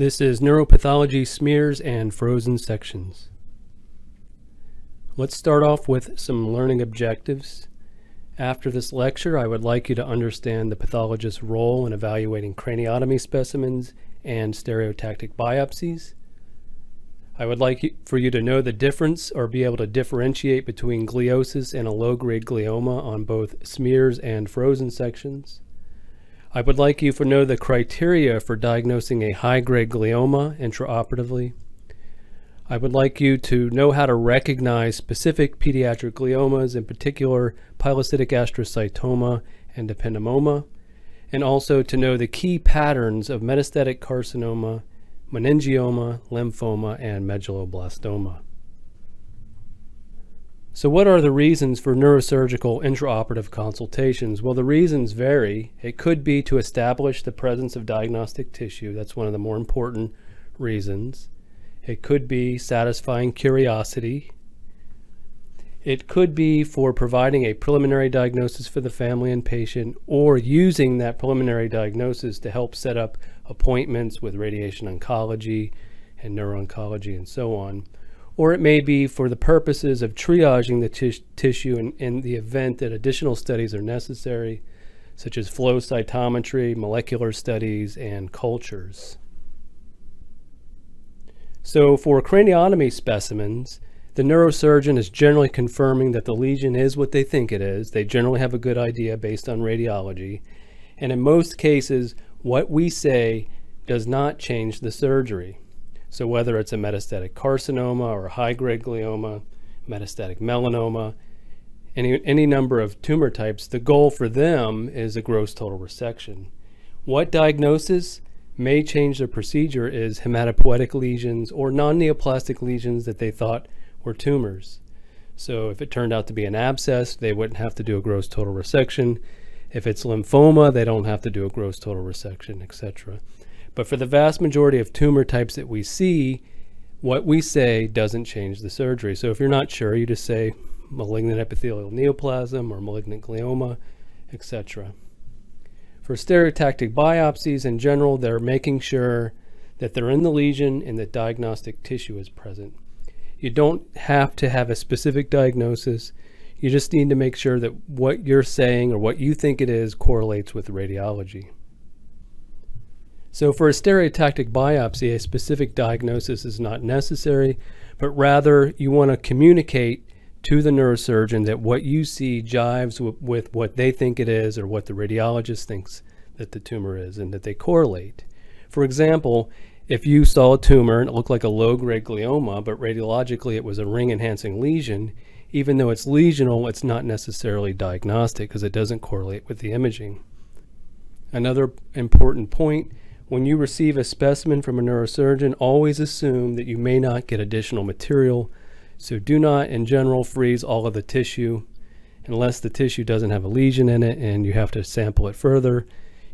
This is Neuropathology Smears and Frozen Sections. Let's start off with some learning objectives. After this lecture, I would like you to understand the pathologist's role in evaluating craniotomy specimens and stereotactic biopsies. I would like for you to know the difference or be able to differentiate between gliosis and a low-grade glioma on both smears and frozen sections. I would like you to know the criteria for diagnosing a high-grade glioma intraoperatively. I would like you to know how to recognize specific pediatric gliomas, in particular pilocytic astrocytoma and ependymoma, and also to know the key patterns of metastatic carcinoma, meningioma, lymphoma, and medulloblastoma. So what are the reasons for neurosurgical intraoperative consultations? Well, the reasons vary. It could be to establish the presence of diagnostic tissue. That's one of the more important reasons. It could be satisfying curiosity. It could be for providing a preliminary diagnosis for the family and patient or using that preliminary diagnosis to help set up appointments with radiation oncology and neuro-oncology and so on or it may be for the purposes of triaging the tissue in, in the event that additional studies are necessary, such as flow cytometry, molecular studies, and cultures. So for craniotomy specimens, the neurosurgeon is generally confirming that the lesion is what they think it is. They generally have a good idea based on radiology. And in most cases, what we say does not change the surgery. So whether it's a metastatic carcinoma or high-grade glioma, metastatic melanoma, any, any number of tumor types, the goal for them is a gross total resection. What diagnosis may change the procedure is hematopoietic lesions or non-neoplastic lesions that they thought were tumors. So if it turned out to be an abscess, they wouldn't have to do a gross total resection. If it's lymphoma, they don't have to do a gross total resection, etc. But for the vast majority of tumor types that we see, what we say doesn't change the surgery. So if you're not sure, you just say malignant epithelial neoplasm or malignant glioma, etc. For stereotactic biopsies in general, they're making sure that they're in the lesion and that diagnostic tissue is present. You don't have to have a specific diagnosis. You just need to make sure that what you're saying or what you think it is correlates with radiology. So for a stereotactic biopsy, a specific diagnosis is not necessary, but rather you want to communicate to the neurosurgeon that what you see jives with what they think it is or what the radiologist thinks that the tumor is and that they correlate. For example, if you saw a tumor and it looked like a low-grade glioma, but radiologically it was a ring-enhancing lesion, even though it's lesional, it's not necessarily diagnostic because it doesn't correlate with the imaging. Another important point when you receive a specimen from a neurosurgeon, always assume that you may not get additional material. So do not, in general, freeze all of the tissue unless the tissue doesn't have a lesion in it and you have to sample it further.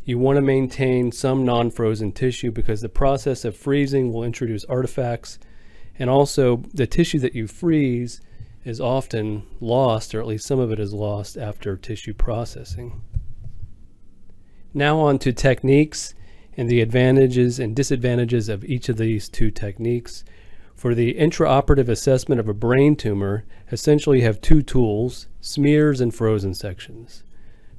You want to maintain some non-frozen tissue because the process of freezing will introduce artifacts and also the tissue that you freeze is often lost or at least some of it is lost after tissue processing. Now on to techniques and the advantages and disadvantages of each of these two techniques. For the intraoperative assessment of a brain tumor, essentially you have two tools, smears and frozen sections.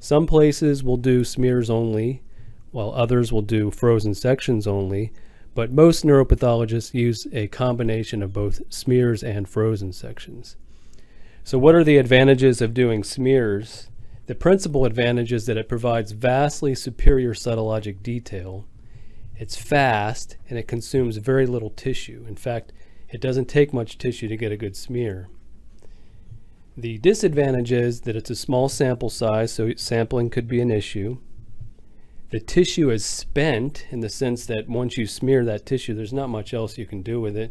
Some places will do smears only, while others will do frozen sections only, but most neuropathologists use a combination of both smears and frozen sections. So what are the advantages of doing smears? The principal advantage is that it provides vastly superior cytologic detail. It's fast and it consumes very little tissue. In fact, it doesn't take much tissue to get a good smear. The disadvantage is that it's a small sample size, so sampling could be an issue. The tissue is spent in the sense that once you smear that tissue, there's not much else you can do with it.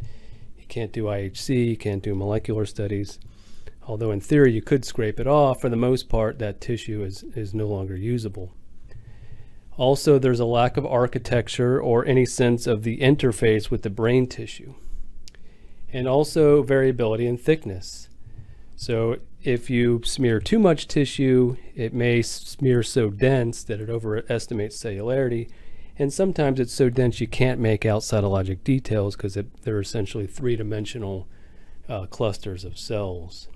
You can't do IHC, you can't do molecular studies. Although in theory you could scrape it off, for the most part that tissue is, is no longer usable. Also, there's a lack of architecture or any sense of the interface with the brain tissue. And also variability in thickness. So if you smear too much tissue, it may smear so dense that it overestimates cellularity. and sometimes it's so dense you can't make out cytologic details because they're essentially three-dimensional uh, clusters of cells.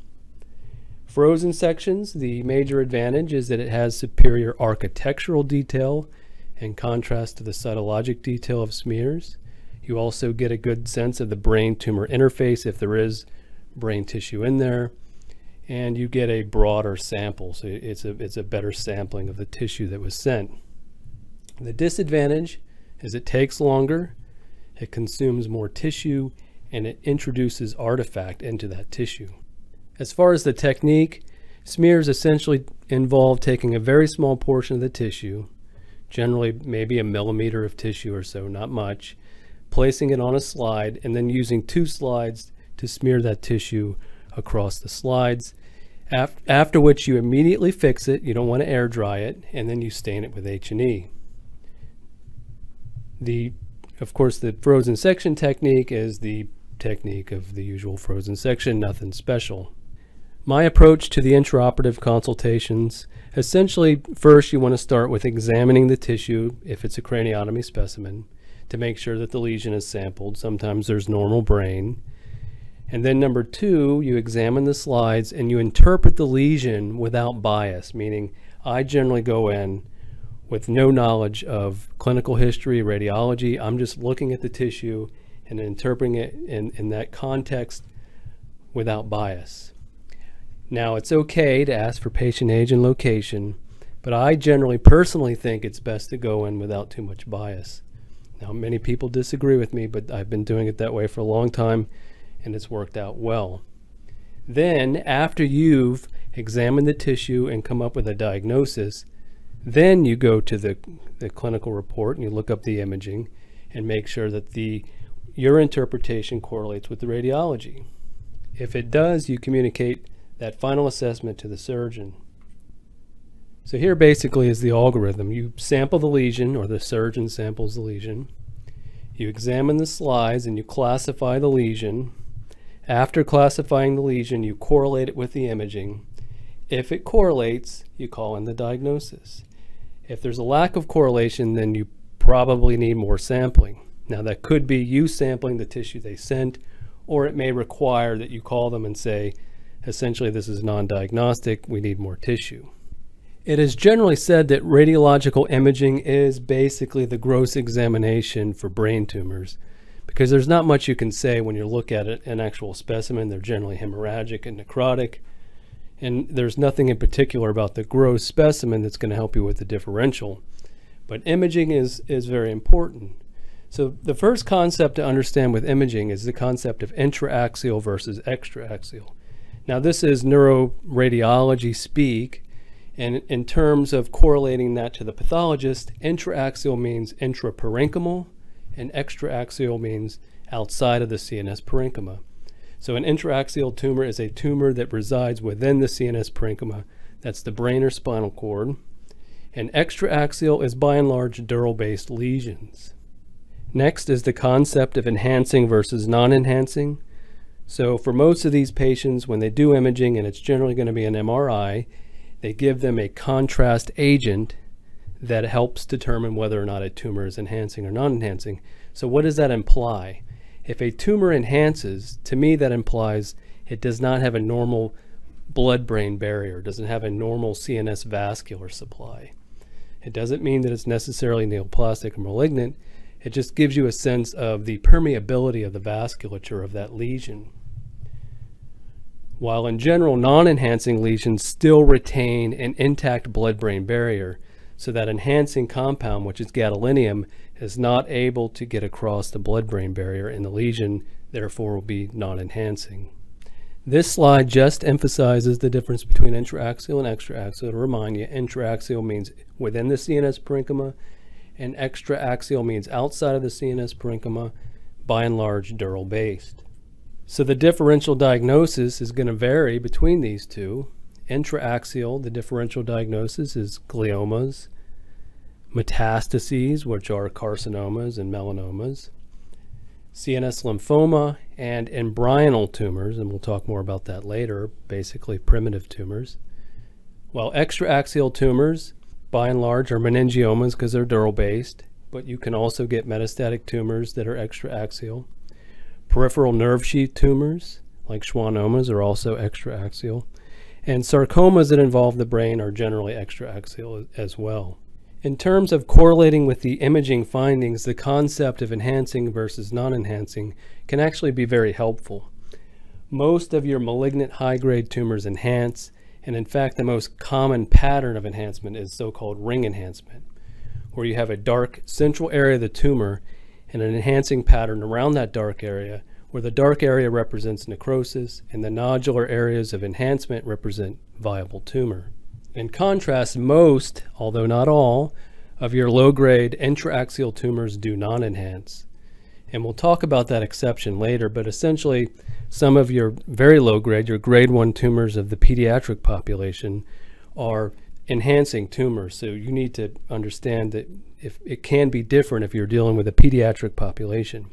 Frozen sections, the major advantage is that it has superior architectural detail in contrast to the cytologic detail of smears. You also get a good sense of the brain tumor interface if there is brain tissue in there and you get a broader sample so it's a it's a better sampling of the tissue that was sent the disadvantage is it takes longer, it consumes more tissue, and it introduces artifact into that tissue. As far as the technique, smears essentially involve taking a very small portion of the tissue, generally maybe a millimeter of tissue or so, not much, placing it on a slide, and then using two slides to smear that tissue across the slides. After which you immediately fix it, you don't want to air dry it, and then you stain it with H&E. The, of course, the frozen section technique is the technique of the usual frozen section, nothing special. My approach to the intraoperative consultations, essentially first you want to start with examining the tissue if it's a craniotomy specimen to make sure that the lesion is sampled. Sometimes there's normal brain. And then number two, you examine the slides and you interpret the lesion without bias, meaning I generally go in with no knowledge of clinical history, radiology. I'm just looking at the tissue and interpreting it in, in that context without bias. Now, it's okay to ask for patient age and location, but I generally personally think it's best to go in without too much bias. Now, many people disagree with me, but I've been doing it that way for a long time and it's worked out well. Then, after you've examined the tissue and come up with a diagnosis, then you go to the, the clinical report and you look up the imaging and make sure that the your interpretation correlates with the radiology. If it does, you communicate that final assessment to the surgeon. So here basically is the algorithm. You sample the lesion, or the surgeon samples the lesion. You examine the slides and you classify the lesion. After classifying the lesion, you correlate it with the imaging. If it correlates, you call in the diagnosis. If there's a lack of correlation, then you probably need more sampling. Now that could be you sampling the tissue they sent, or it may require that you call them and say, essentially this is non-diagnostic, we need more tissue. It is generally said that radiological imaging is basically the gross examination for brain tumors because there's not much you can say when you look at it, an actual specimen. They're generally hemorrhagic and necrotic. And there's nothing in particular about the gross specimen that's going to help you with the differential. But imaging is, is very important. So the first concept to understand with imaging is the concept of intraaxial versus extraaxial. Now this is neuroradiology speak, and in terms of correlating that to the pathologist, intraaxial means intraparenchymal, and extraaxial means outside of the CNS parenchyma. So an intraaxial tumor is a tumor that resides within the CNS parenchyma. That's the brain or spinal cord. And extraaxial is by and large dural-based lesions. Next is the concept of enhancing versus non-enhancing. So for most of these patients, when they do imaging, and it's generally going to be an MRI, they give them a contrast agent that helps determine whether or not a tumor is enhancing or non-enhancing. So what does that imply? If a tumor enhances, to me that implies it does not have a normal blood-brain barrier, doesn't have a normal CNS vascular supply. It doesn't mean that it's necessarily neoplastic or malignant. It just gives you a sense of the permeability of the vasculature of that lesion. While in general, non-enhancing lesions still retain an intact blood-brain barrier, so that enhancing compound, which is gadolinium, is not able to get across the blood-brain barrier in the lesion, therefore will be non-enhancing. This slide just emphasizes the difference between intraaxial and extraaxial. To remind you, intraaxial means within the CNS parenchyma, and extraaxial means outside of the CNS parenchyma, by and large dural based. So the differential diagnosis is going to vary between these two. Intraaxial, the differential diagnosis is gliomas, metastases, which are carcinomas and melanomas, CNS lymphoma, and embryonal tumors, and we'll talk more about that later, basically primitive tumors. While extraaxial tumors, by and large, are meningiomas because they're dural based, but you can also get metastatic tumors that are extraaxial. Peripheral nerve sheath tumors, like schwannomas, are also extraaxial. And sarcomas that involve the brain are generally extraaxial as well. In terms of correlating with the imaging findings, the concept of enhancing versus non-enhancing can actually be very helpful. Most of your malignant high-grade tumors enhance, and in fact the most common pattern of enhancement is so-called ring enhancement, where you have a dark central area of the tumor and an enhancing pattern around that dark area where the dark area represents necrosis and the nodular areas of enhancement represent viable tumor. In contrast, most, although not all, of your low-grade intraaxial tumors do not enhance. And we'll talk about that exception later, but essentially some of your very low grade, your grade 1 tumors of the pediatric population are enhancing tumors. So you need to understand that if it can be different if you're dealing with a pediatric population.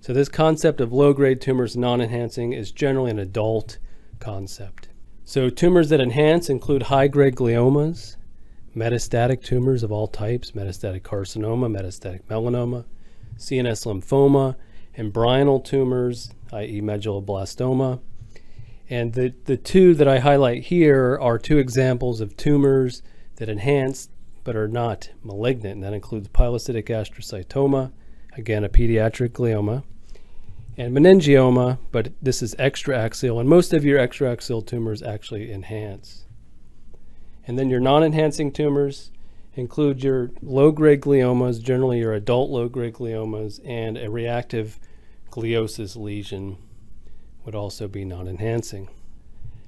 So this concept of low-grade tumors non-enhancing is generally an adult concept. So tumors that enhance include high-grade gliomas, metastatic tumors of all types, metastatic carcinoma, metastatic melanoma, CNS lymphoma, embryonal tumors, i.e. medulloblastoma. And the, the two that I highlight here are two examples of tumors that enhance but are not malignant. And that includes pilocytic astrocytoma, again, a pediatric glioma, and meningioma, but this is extraaxial, and most of your extraaxial tumors actually enhance. And then your non-enhancing tumors include your low-grade gliomas, generally your adult low-grade gliomas, and a reactive gliosis lesion would also be non-enhancing.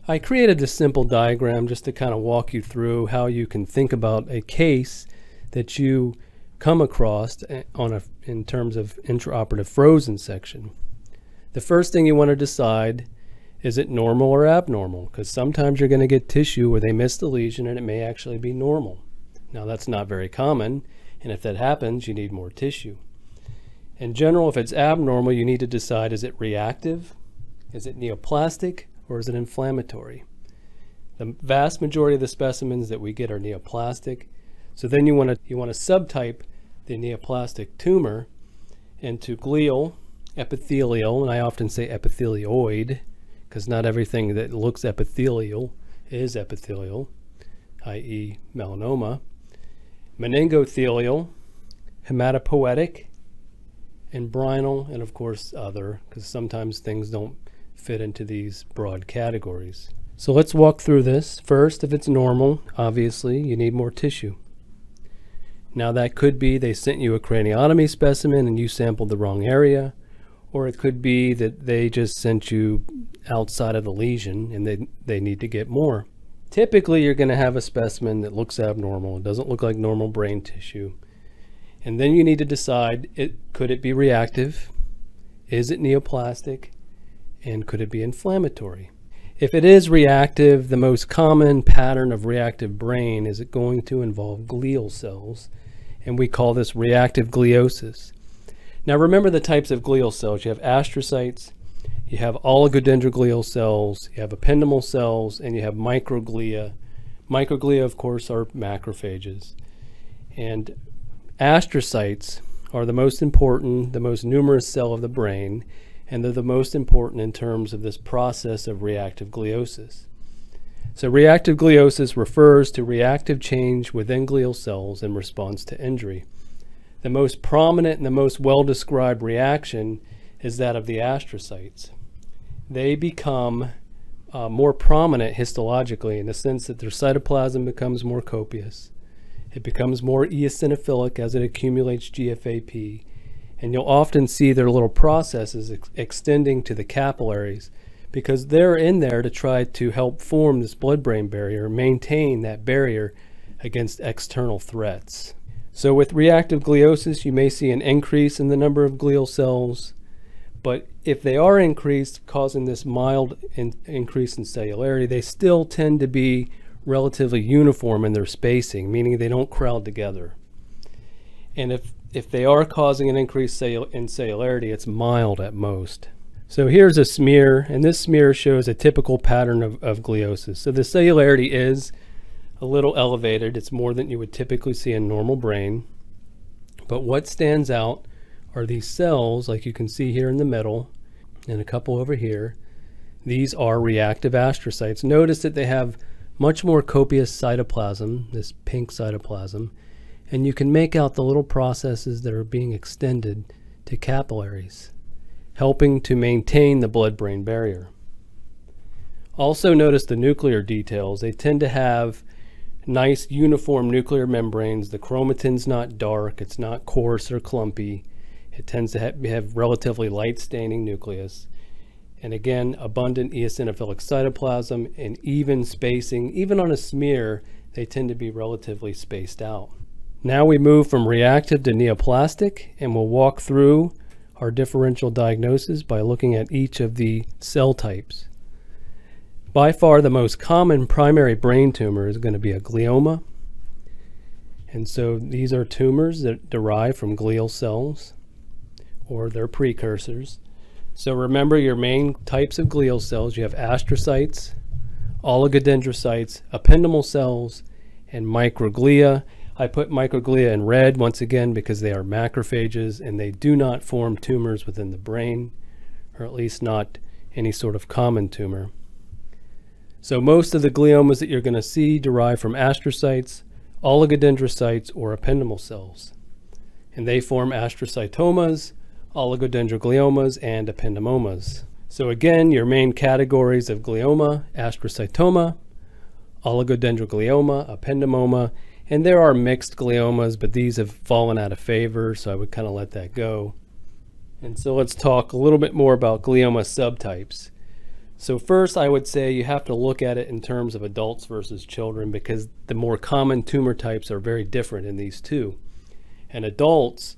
I created this simple diagram just to kind of walk you through how you can think about a case that you come across eh, on a, in terms of intraoperative frozen section. The first thing you want to decide is it normal or abnormal? Because sometimes you're going to get tissue where they miss the lesion and it may actually be normal. Now that's not very common, and if that happens, you need more tissue. In general, if it's abnormal, you need to decide is it reactive, is it neoplastic, or is it inflammatory? The vast majority of the specimens that we get are neoplastic. So then you want to you want to subtype the neoplastic tumor into glial, epithelial, and I often say epithelioid because not everything that looks epithelial is epithelial, i.e. melanoma, meningothelial, hematopoietic, embryonal, and of course other, because sometimes things don't fit into these broad categories. So let's walk through this. First, if it's normal, obviously you need more tissue. Now that could be they sent you a craniotomy specimen and you sampled the wrong area, or it could be that they just sent you outside of the lesion and they, they need to get more. Typically, you're going to have a specimen that looks abnormal. It doesn't look like normal brain tissue. And then you need to decide, it, could it be reactive? Is it neoplastic? And could it be inflammatory? If it is reactive, the most common pattern of reactive brain is it going to involve glial cells and we call this reactive gliosis. Now remember the types of glial cells. You have astrocytes, you have oligodendroglial cells, you have ependymal cells, and you have microglia. Microglia, of course, are macrophages. And astrocytes are the most important, the most numerous cell of the brain, and they're the most important in terms of this process of reactive gliosis. So reactive gliosis refers to reactive change within glial cells in response to injury. The most prominent and the most well-described reaction is that of the astrocytes. They become uh, more prominent histologically in the sense that their cytoplasm becomes more copious. It becomes more eosinophilic as it accumulates GFAP. And you'll often see their little processes ex extending to the capillaries because they're in there to try to help form this blood-brain barrier, maintain that barrier against external threats. So with reactive gliosis, you may see an increase in the number of glial cells, but if they are increased, causing this mild in increase in cellularity, they still tend to be relatively uniform in their spacing, meaning they don't crowd together. And if, if they are causing an increase in cellularity, it's mild at most. So here's a smear, and this smear shows a typical pattern of, of gliosis. So the cellularity is a little elevated. It's more than you would typically see in normal brain. But what stands out are these cells, like you can see here in the middle, and a couple over here. These are reactive astrocytes. Notice that they have much more copious cytoplasm, this pink cytoplasm, and you can make out the little processes that are being extended to capillaries, helping to maintain the blood-brain barrier. Also notice the nuclear details. They tend to have nice uniform nuclear membranes. The chromatin's not dark, it's not coarse or clumpy. It tends to have, have relatively light staining nucleus. And again, abundant eosinophilic cytoplasm and even spacing. Even on a smear, they tend to be relatively spaced out. Now we move from reactive to neoplastic and we'll walk through our differential diagnosis by looking at each of the cell types. By far the most common primary brain tumor is going to be a glioma. And so these are tumors that derive from glial cells or their precursors. So remember your main types of glial cells. You have astrocytes, oligodendrocytes, ependymal cells, and microglia. I put microglia in red once again because they are macrophages and they do not form tumors within the brain, or at least not any sort of common tumor. So most of the gliomas that you're going to see derive from astrocytes, oligodendrocytes, or ependymal cells. And they form astrocytomas, oligodendrogliomas, and ependymomas. So again, your main categories of glioma, astrocytoma, oligodendroglioma, ependymoma, and there are mixed gliomas, but these have fallen out of favor, so I would kind of let that go. And so let's talk a little bit more about glioma subtypes. So first, I would say you have to look at it in terms of adults versus children because the more common tumor types are very different in these two. And adults,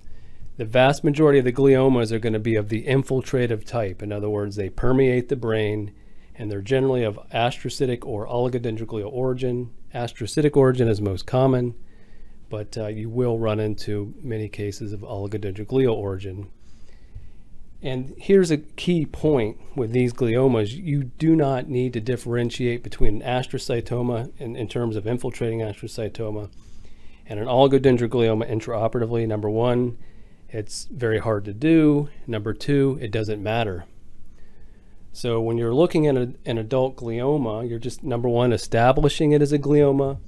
the vast majority of the gliomas are going to be of the infiltrative type. In other words, they permeate the brain and they're generally of astrocytic or oligodendroglial origin. Astrocytic origin is most common, but uh, you will run into many cases of oligodendroglial origin. And here's a key point with these gliomas. You do not need to differentiate between an astrocytoma in, in terms of infiltrating astrocytoma and an oligodendroglioma intraoperatively. Number one, it's very hard to do. Number two, it doesn't matter. So when you're looking at a, an adult glioma, you're just number one, establishing it as a glioma,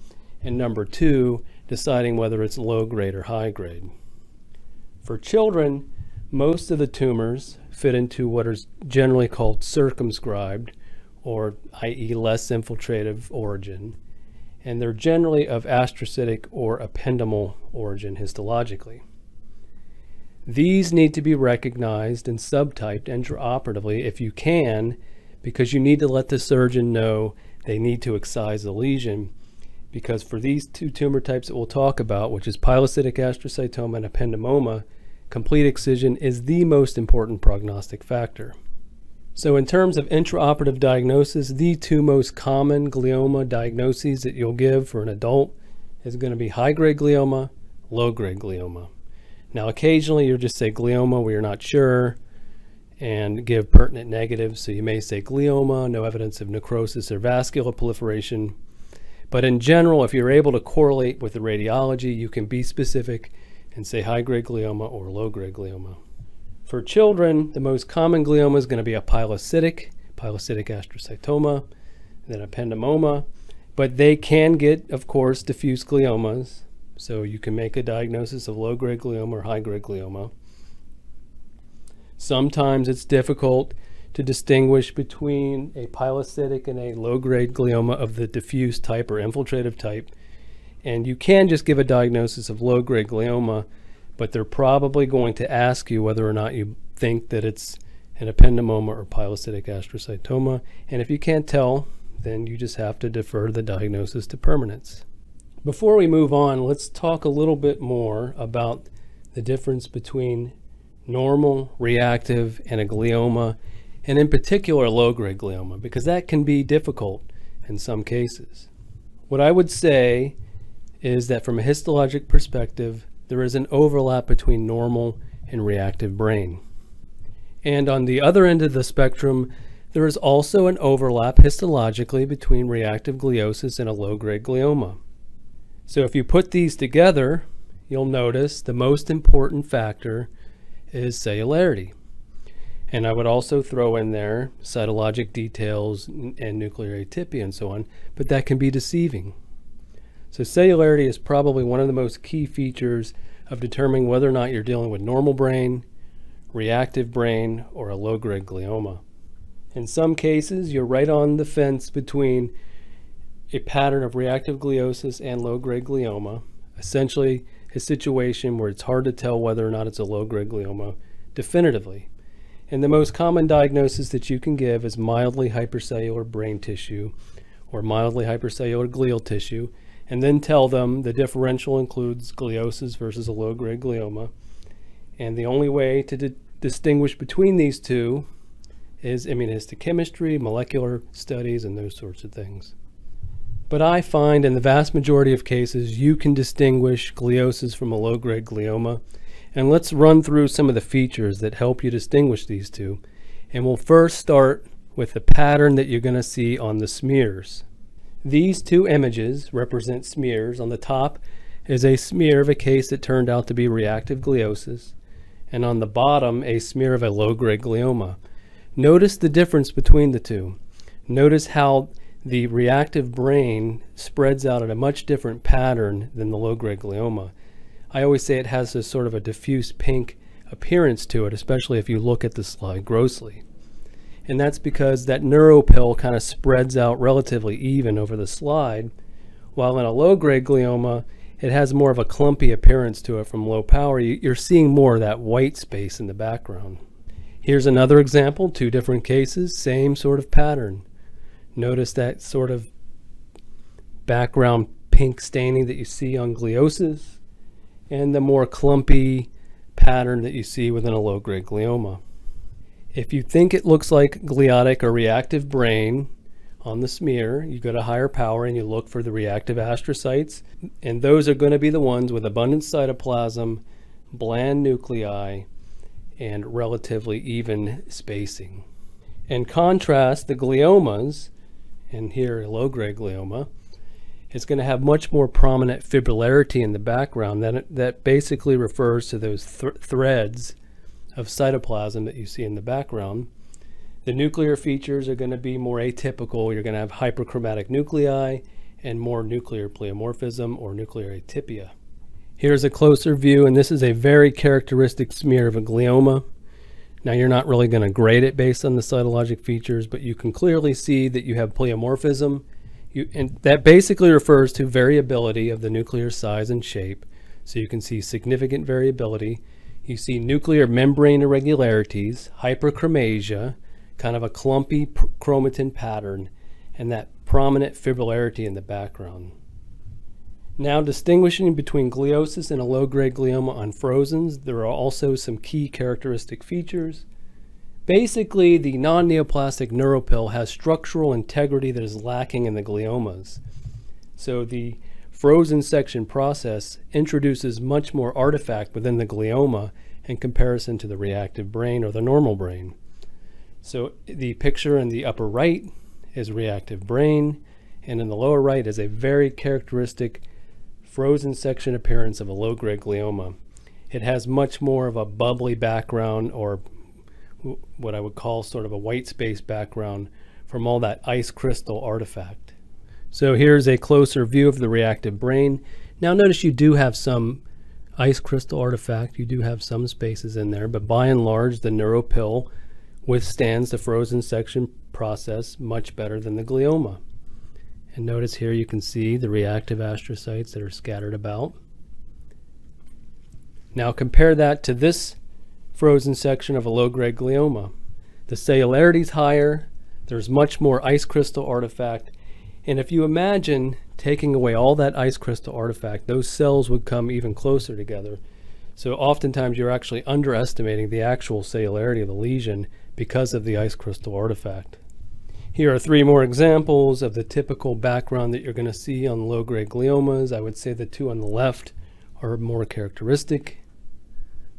and number two, deciding whether it's low grade or high grade. For children, most of the tumors fit into what is generally called circumscribed, or i.e. less infiltrative origin, and they're generally of astrocytic or ependymal origin histologically. These need to be recognized and subtyped intraoperatively if you can, because you need to let the surgeon know they need to excise the lesion. Because for these two tumor types that we'll talk about, which is pilocytic astrocytoma and ependymoma, complete excision is the most important prognostic factor. So in terms of intraoperative diagnosis, the two most common glioma diagnoses that you'll give for an adult is going to be high-grade glioma, low-grade glioma. Now, occasionally you'll just say glioma where you're not sure and give pertinent negatives. So you may say glioma, no evidence of necrosis or vascular proliferation. But in general, if you're able to correlate with the radiology, you can be specific and say high-grade glioma or low-grade glioma. For children, the most common glioma is going to be a pilocytic, pilocytic astrocytoma, then ependymoma. But they can get, of course, diffuse gliomas. So you can make a diagnosis of low-grade glioma or high-grade glioma. Sometimes it's difficult to distinguish between a pilocytic and a low-grade glioma of the diffuse type or infiltrative type. And you can just give a diagnosis of low-grade glioma, but they're probably going to ask you whether or not you think that it's an ependymoma or pilocytic astrocytoma. And if you can't tell, then you just have to defer the diagnosis to permanents. Before we move on, let's talk a little bit more about the difference between normal, reactive, and a glioma, and in particular low-grade glioma, because that can be difficult in some cases. What I would say is that from a histologic perspective, there is an overlap between normal and reactive brain. And on the other end of the spectrum, there is also an overlap histologically between reactive gliosis and a low-grade glioma. So if you put these together, you'll notice the most important factor is cellularity. And I would also throw in there cytologic details and nuclear atypia and so on, but that can be deceiving. So cellularity is probably one of the most key features of determining whether or not you're dealing with normal brain, reactive brain, or a low-grade glioma. In some cases, you're right on the fence between a pattern of reactive gliosis and low-grade glioma, essentially a situation where it's hard to tell whether or not it's a low-grade glioma definitively. And the most common diagnosis that you can give is mildly hypercellular brain tissue or mildly hypercellular glial tissue, and then tell them the differential includes gliosis versus a low-grade glioma. And the only way to di distinguish between these two is immunohistochemistry, molecular studies, and those sorts of things. But I find in the vast majority of cases, you can distinguish gliosis from a low-grade glioma. And let's run through some of the features that help you distinguish these two. And we'll first start with the pattern that you're going to see on the smears. These two images represent smears. On the top is a smear of a case that turned out to be reactive gliosis. And on the bottom, a smear of a low-grade glioma. Notice the difference between the two. Notice how the reactive brain spreads out in a much different pattern than the low-grade glioma. I always say it has a sort of a diffuse pink appearance to it, especially if you look at the slide grossly. And that's because that neuropil kind of spreads out relatively even over the slide, while in a low-grade glioma, it has more of a clumpy appearance to it from low power. You're seeing more of that white space in the background. Here's another example, two different cases, same sort of pattern. Notice that sort of background pink staining that you see on gliosis and the more clumpy pattern that you see within a low-grade glioma. If you think it looks like gliotic or reactive brain on the smear, you go to higher power and you look for the reactive astrocytes, and those are going to be the ones with abundant cytoplasm, bland nuclei, and relatively even spacing. In contrast, the gliomas and here a low-grade glioma, it's going to have much more prominent fibrillarity in the background that, that basically refers to those th threads of cytoplasm that you see in the background. The nuclear features are going to be more atypical. You're going to have hyperchromatic nuclei and more nuclear pleomorphism or nuclear atypia. Here's a closer view, and this is a very characteristic smear of a glioma. Now you're not really going to grade it based on the cytologic features, but you can clearly see that you have pleomorphism. You, and that basically refers to variability of the nuclear size and shape. So you can see significant variability. You see nuclear membrane irregularities, hyperchromasia, kind of a clumpy chromatin pattern, and that prominent fibrillarity in the background. Now distinguishing between gliosis and a low-grade glioma on frozens, there are also some key characteristic features. Basically, the non-neoplastic neuropil has structural integrity that is lacking in the gliomas. So the frozen section process introduces much more artifact within the glioma in comparison to the reactive brain or the normal brain. So the picture in the upper right is reactive brain, and in the lower right is a very characteristic frozen section appearance of a low-grade glioma. It has much more of a bubbly background or what I would call sort of a white space background from all that ice crystal artifact. So here's a closer view of the reactive brain. Now notice you do have some ice crystal artifact. You do have some spaces in there, but by and large the neuropil withstands the frozen section process much better than the glioma. And notice here you can see the reactive astrocytes that are scattered about. Now compare that to this frozen section of a low-grade glioma. The cellularity is higher, there's much more ice crystal artifact, and if you imagine taking away all that ice crystal artifact, those cells would come even closer together. So oftentimes you're actually underestimating the actual cellularity of the lesion because of the ice crystal artifact. Here are three more examples of the typical background that you're going to see on low-grade gliomas. I would say the two on the left are more characteristic.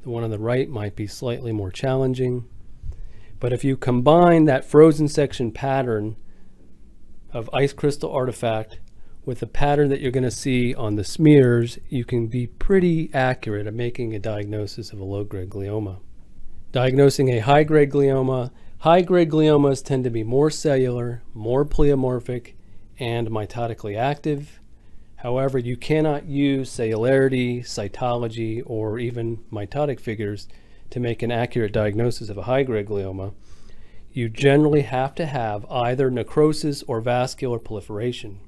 The one on the right might be slightly more challenging. But if you combine that frozen section pattern of ice crystal artifact with the pattern that you're going to see on the smears, you can be pretty accurate at making a diagnosis of a low-grade glioma. Diagnosing a high-grade glioma, high-grade gliomas tend to be more cellular, more pleomorphic, and mitotically active. However, you cannot use cellularity, cytology, or even mitotic figures to make an accurate diagnosis of a high-grade glioma. You generally have to have either necrosis or vascular proliferation.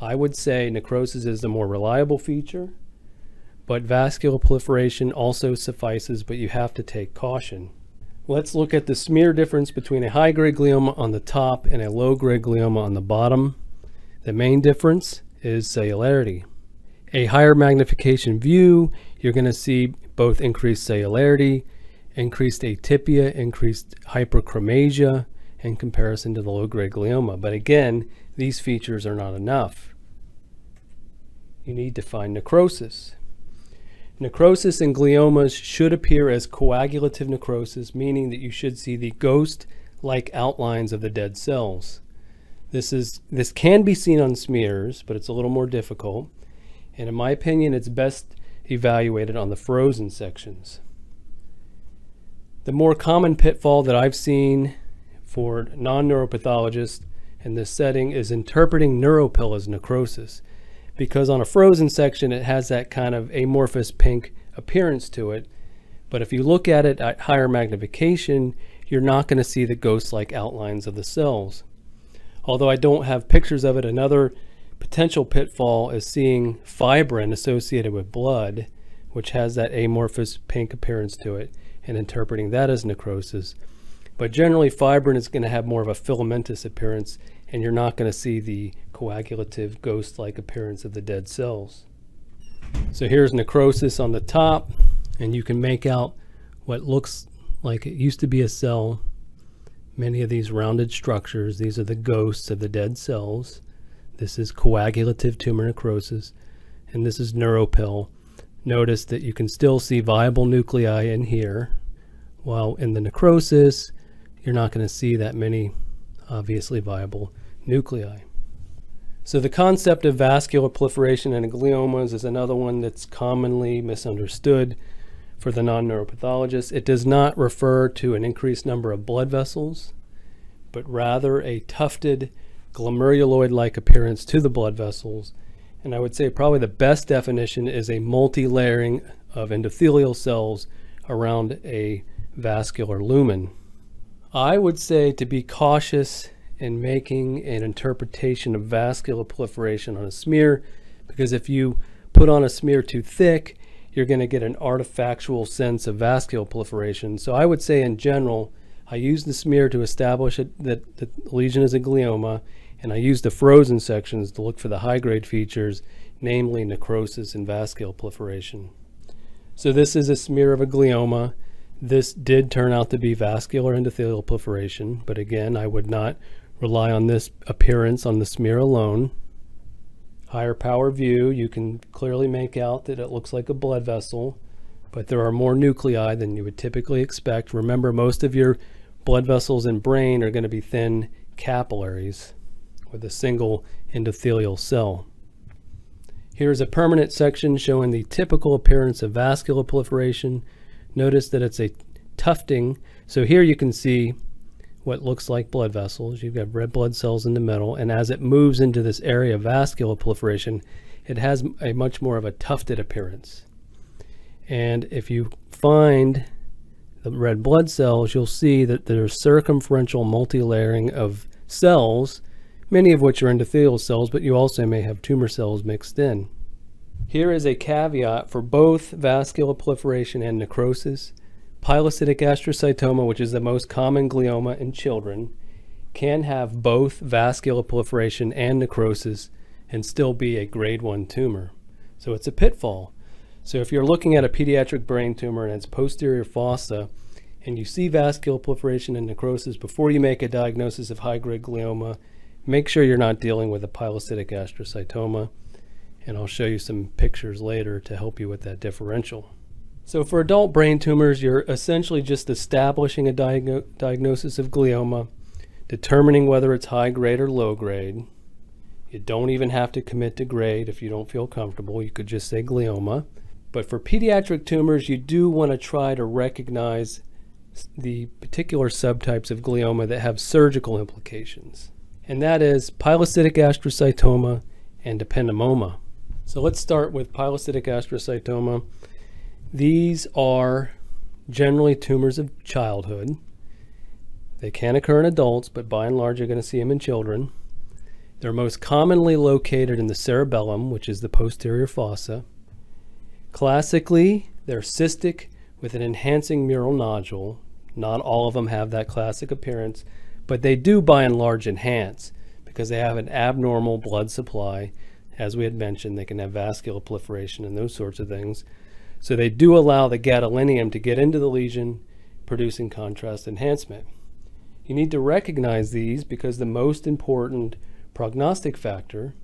I would say necrosis is the more reliable feature, but vascular proliferation also suffices, but you have to take caution. Let's look at the smear difference between a high-grade glioma on the top and a low-grade glioma on the bottom. The main difference is cellularity. A higher magnification view, you're going to see both increased cellularity, increased atypia, increased hyperchromasia in comparison to the low-grade glioma. But again, these features are not enough you need to find necrosis. Necrosis in gliomas should appear as coagulative necrosis, meaning that you should see the ghost-like outlines of the dead cells. This, is, this can be seen on smears, but it's a little more difficult. And in my opinion, it's best evaluated on the frozen sections. The more common pitfall that I've seen for non-neuropathologists in this setting is interpreting neuropil as necrosis because on a frozen section it has that kind of amorphous pink appearance to it. But if you look at it at higher magnification, you're not going to see the ghost-like outlines of the cells. Although I don't have pictures of it, another potential pitfall is seeing fibrin associated with blood, which has that amorphous pink appearance to it, and interpreting that as necrosis. But generally, fibrin is going to have more of a filamentous appearance, and you're not going to see the coagulative ghost-like appearance of the dead cells. So here's necrosis on the top, and you can make out what looks like it used to be a cell. Many of these rounded structures, these are the ghosts of the dead cells. This is coagulative tumor necrosis, and this is neuropil. Notice that you can still see viable nuclei in here, while in the necrosis, you're not going to see that many obviously viable nuclei. So the concept of vascular proliferation in gliomas is another one that's commonly misunderstood for the non-neuropathologist. It does not refer to an increased number of blood vessels, but rather a tufted glomeruloid-like appearance to the blood vessels. And I would say probably the best definition is a multi-layering of endothelial cells around a vascular lumen. I would say to be cautious in making an interpretation of vascular proliferation on a smear because if you put on a smear too thick, you're going to get an artifactual sense of vascular proliferation. So I would say in general, I use the smear to establish it, that the lesion is a glioma, and I use the frozen sections to look for the high-grade features, namely necrosis and vascular proliferation. So this is a smear of a glioma. This did turn out to be vascular endothelial proliferation, but again, I would not rely on this appearance on the smear alone. Higher power view, you can clearly make out that it looks like a blood vessel, but there are more nuclei than you would typically expect. Remember, most of your blood vessels in brain are going to be thin capillaries with a single endothelial cell. Here's a permanent section showing the typical appearance of vascular proliferation. Notice that it's a tufting. So here you can see what looks like blood vessels. You've got red blood cells in the middle, and as it moves into this area of vascular proliferation, it has a much more of a tufted appearance. And if you find the red blood cells, you'll see that there's circumferential multilayering of cells, many of which are endothelial cells, but you also may have tumor cells mixed in. Here is a caveat for both vascular proliferation and necrosis. Pilocytic astrocytoma, which is the most common glioma in children, can have both vascular proliferation and necrosis and still be a grade 1 tumor. So it's a pitfall. So if you're looking at a pediatric brain tumor and its posterior fossa, and you see vascular proliferation and necrosis before you make a diagnosis of high-grade glioma, make sure you're not dealing with a pilocytic astrocytoma. And I'll show you some pictures later to help you with that differential. So for adult brain tumors, you're essentially just establishing a diagnosis of glioma, determining whether it's high grade or low grade. You don't even have to commit to grade if you don't feel comfortable. You could just say glioma. But for pediatric tumors, you do want to try to recognize the particular subtypes of glioma that have surgical implications. And that is pilocytic astrocytoma and ependymoma. So let's start with pilocytic astrocytoma. These are generally tumors of childhood. They can occur in adults, but by and large, you're going to see them in children. They're most commonly located in the cerebellum, which is the posterior fossa. Classically, they're cystic with an enhancing mural nodule. Not all of them have that classic appearance, but they do by and large enhance because they have an abnormal blood supply. As we had mentioned, they can have vascular proliferation and those sorts of things. So they do allow the gadolinium to get into the lesion, producing contrast enhancement. You need to recognize these because the most important prognostic factor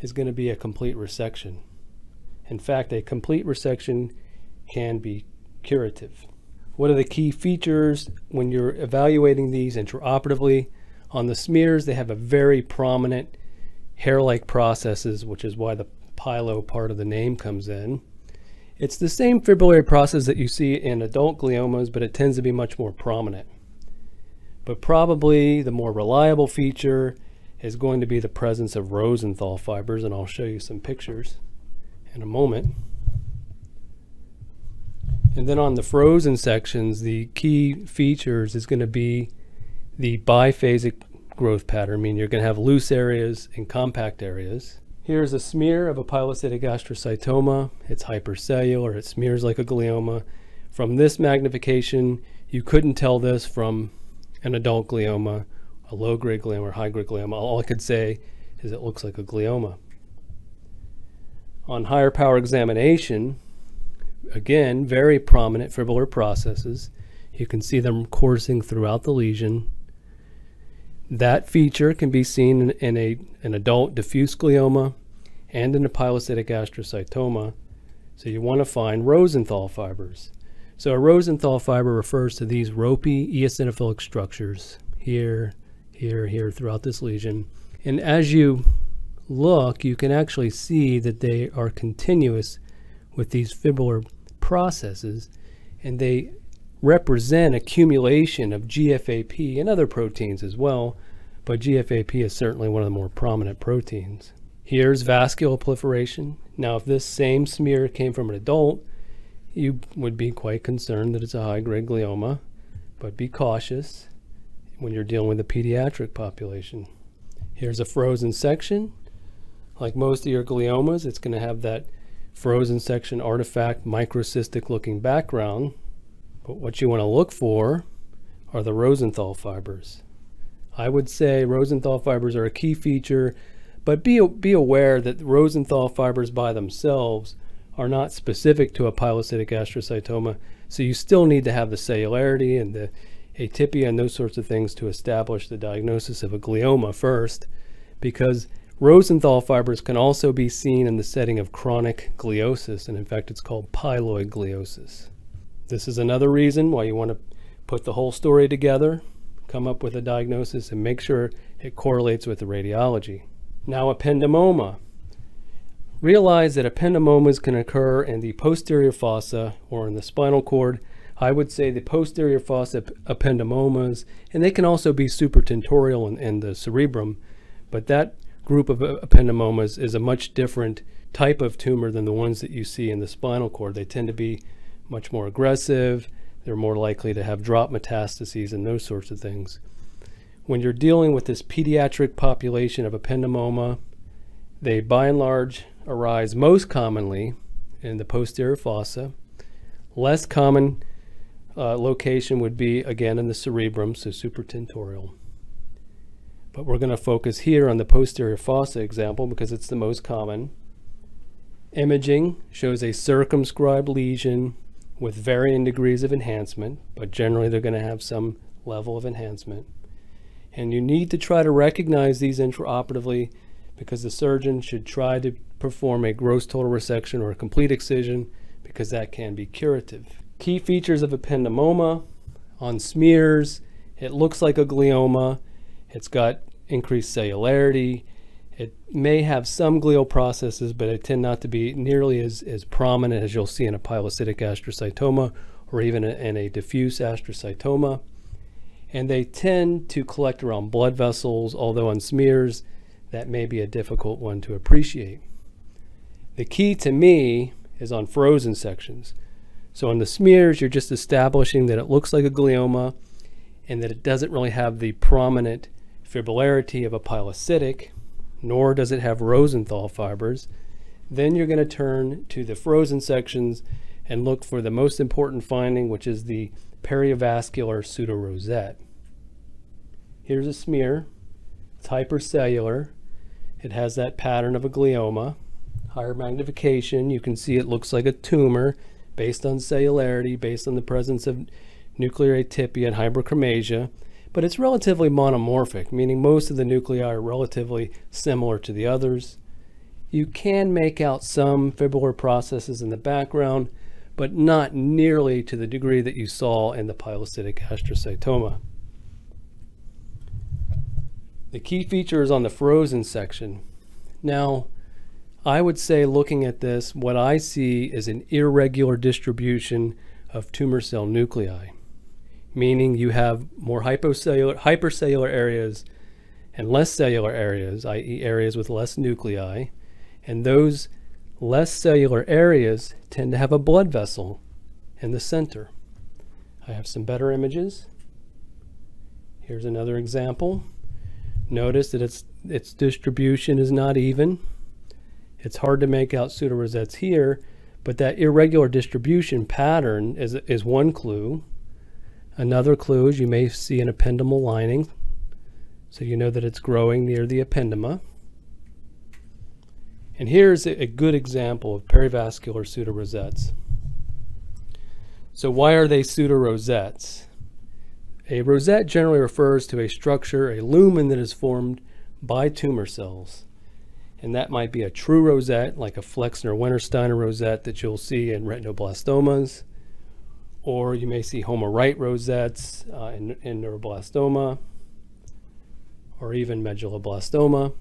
is going to be a complete resection. In fact, a complete resection can be curative. What are the key features when you're evaluating these intraoperatively? On the smears, they have a very prominent hair-like processes, which is why the pilo part of the name comes in. It's the same fibrillary process that you see in adult gliomas, but it tends to be much more prominent. But probably the more reliable feature is going to be the presence of Rosenthal fibers, and I'll show you some pictures in a moment. And then on the frozen sections, the key features is going to be the biphasic growth pattern, meaning you're going to have loose areas and compact areas. Here's a smear of a pilocytic astrocytoma. It's hypercellular, it smears like a glioma. From this magnification, you couldn't tell this from an adult glioma, a low-grade glioma or high-grade glioma. All I could say is it looks like a glioma. On higher power examination, again, very prominent fibrillar processes. You can see them coursing throughout the lesion. That feature can be seen in, a, an adult diffuse glioma and in a pilocytic astrocytoma. So you want to find Rosenthal fibers. So a Rosenthal fiber refers to these ropey eosinophilic structures here, here, here throughout this lesion. And as you look, you can actually see that they are continuous with these fibrillar processes and they represent accumulation of GFAP and other proteins as well, but GFAP is certainly one of the more prominent proteins. Here's vascular proliferation. Now, if this same smear came from an adult, you would be quite concerned that it's a high-grade glioma, but be cautious when you're dealing with a pediatric population. Here's a frozen section. Like most of your gliomas, it's going to have that frozen section artifact microcystic looking background. But what you want to look for are the Rosenthal fibers. I would say Rosenthal fibers are a key feature, but be, be aware that Rosenthal fibers by themselves are not specific to a pilocytic astrocytoma. So you still need to have the cellularity and the atypia and those sorts of things to establish the diagnosis of a glioma first, because Rosenthal fibers can also be seen in the setting of chronic gliosis, and in fact, it's called piloid gliosis. This is another reason why you want to put the whole story together, come up with a diagnosis, and make sure it correlates with the radiology. Now, ependymoma. Realize that ependymomas can occur in the posterior fossa or in the spinal cord. I would say the posterior fossa ependymomas, and they can also be supratentorial in, in the cerebrum, but that group of uh, ependymomas is a much different type of tumor than the ones that you see in the spinal cord. They tend to be much more aggressive. They're more likely to have drop metastases and those sorts of things. When you're dealing with this pediatric population of ependymoma, they by and large arise most commonly in the posterior fossa. Less common uh, location would be again in the cerebrum, so supratentorial. But we're going to focus here on the posterior fossa example because it's the most common. Imaging shows a circumscribed lesion with varying degrees of enhancement, but generally they're going to have some level of enhancement. And you need to try to recognize these intraoperatively because the surgeon should try to perform a gross total resection or a complete excision because that can be curative. Key features of ependymoma on smears, it looks like a glioma. It's got increased cellularity. It may have some glial processes, but it tend not to be nearly as, as prominent as you'll see in a pilocytic astrocytoma or even a, in a diffuse astrocytoma. And they tend to collect around blood vessels, although on smears, that may be a difficult one to appreciate. The key to me is on frozen sections. So on the smears, you're just establishing that it looks like a glioma and that it doesn't really have the prominent fibrillarity of a pilocytic, nor does it have Rosenthal fibers. Then you're going to turn to the frozen sections and look for the most important finding, which is the perivascular pseudorosette. Here's a smear. It's hypercellular. It has that pattern of a glioma. Higher magnification, you can see it looks like a tumor based on cellularity, based on the presence of nuclear atypia and hyperchromasia, but it's relatively monomorphic, meaning most of the nuclei are relatively similar to the others. You can make out some fibrillar processes in the background, but not nearly to the degree that you saw in the pilocytic astrocytoma. The key feature is on the frozen section. Now, I would say looking at this, what I see is an irregular distribution of tumor cell nuclei, meaning you have more hypocellular, hypercellular areas and less cellular areas, i.e. areas with less nuclei, and those less cellular areas tend to have a blood vessel in the center. I have some better images. Here's another example. Notice that its, its distribution is not even. It's hard to make out pseudorosettes here, but that irregular distribution pattern is, is one clue. Another clue is you may see an ependymal lining, so you know that it's growing near the ependyma. And here's a good example of perivascular pseudorosettes. So why are they pseudorosettes? A rosette generally refers to a structure, a lumen that is formed by tumor cells. And that might be a true rosette, like a Flexner-Wintersteiner rosette that you'll see in retinoblastomas. Or you may see Homer-Wright rosettes uh, in, in neuroblastoma, or even medulloblastoma.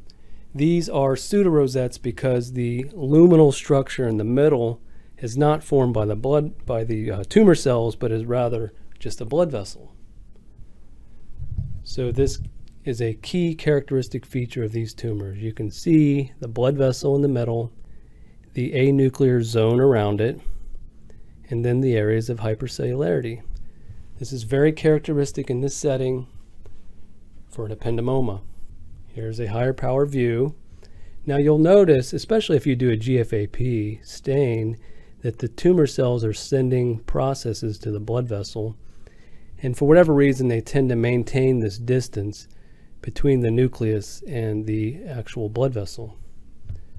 These are pseudorosettes because the luminal structure in the middle is not formed by the blood by the uh, tumor cells, but is rather just a blood vessel. So this is a key characteristic feature of these tumors. You can see the blood vessel in the middle, the anuclear zone around it, and then the areas of hypercellularity. This is very characteristic in this setting for an ependymoma. Here's a higher power view. Now you'll notice, especially if you do a GFAP stain, that the tumor cells are sending processes to the blood vessel. And for whatever reason, they tend to maintain this distance between the nucleus and the actual blood vessel,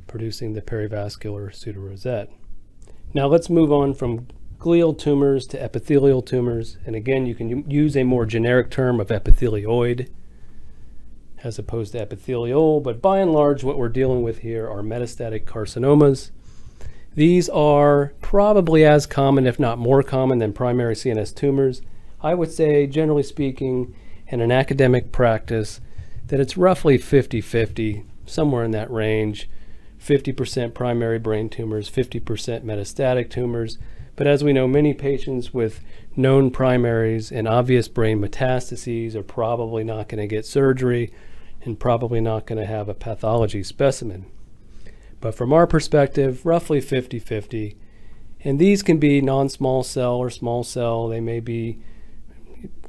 producing the perivascular pseudorosette. Now let's move on from glial tumors to epithelial tumors. And again, you can use a more generic term of epithelioid as opposed to epithelial, but by and large what we're dealing with here are metastatic carcinomas. These are probably as common, if not more common, than primary CNS tumors. I would say, generally speaking, in an academic practice, that it's roughly 50-50, somewhere in that range. 50% primary brain tumors, 50% metastatic tumors. But as we know, many patients with known primaries and obvious brain metastases are probably not going to get surgery and probably not going to have a pathology specimen. But from our perspective, roughly 50 50. And these can be non small cell or small cell. They may be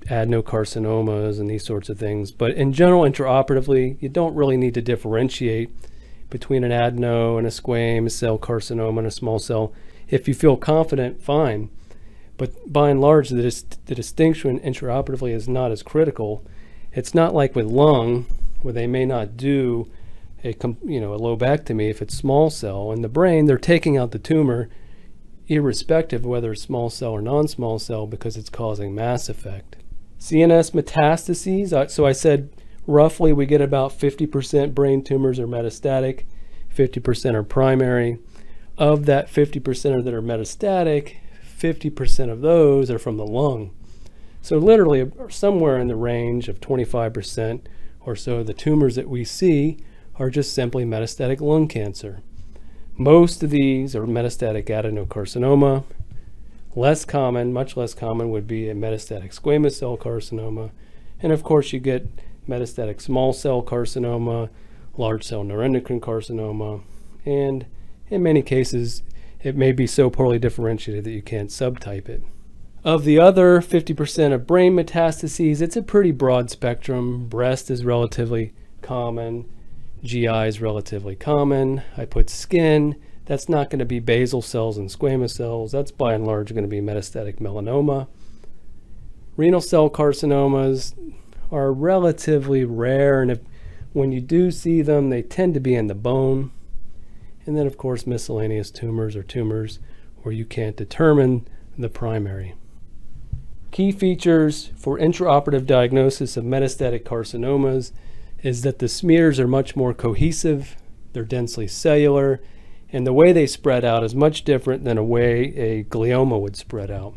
adenocarcinomas and these sorts of things. But in general, intraoperatively, you don't really need to differentiate between an adeno and a squamous cell carcinoma and a small cell. If you feel confident, fine. But by and large, the, dis the distinction intraoperatively is not as critical. It's not like with lung, where they may not do a you know a lobectomy if it's small cell in the brain they're taking out the tumor irrespective of whether it's small cell or non-small cell because it's causing mass effect CNS metastases uh, so I said roughly we get about 50% brain tumors are metastatic 50% are primary of that 50% that are metastatic 50% of those are from the lung so literally somewhere in the range of 25% or so the tumors that we see are just simply metastatic lung cancer. Most of these are metastatic adenocarcinoma. Less common, much less common, would be a metastatic squamous cell carcinoma. And of course, you get metastatic small cell carcinoma, large cell neuroendocrine carcinoma, and in many cases, it may be so poorly differentiated that you can't subtype it. Of the other 50% of brain metastases, it's a pretty broad spectrum. Breast is relatively common. GI is relatively common. I put skin. That's not going to be basal cells and squamous cells. That's by and large going to be metastatic melanoma. Renal cell carcinomas are relatively rare, and if, when you do see them, they tend to be in the bone. And then, of course, miscellaneous tumors or tumors where you can't determine the primary. Key features for intraoperative diagnosis of metastatic carcinomas is that the smears are much more cohesive, they're densely cellular, and the way they spread out is much different than a way a glioma would spread out.